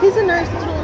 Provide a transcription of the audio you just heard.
He's a nurse. too.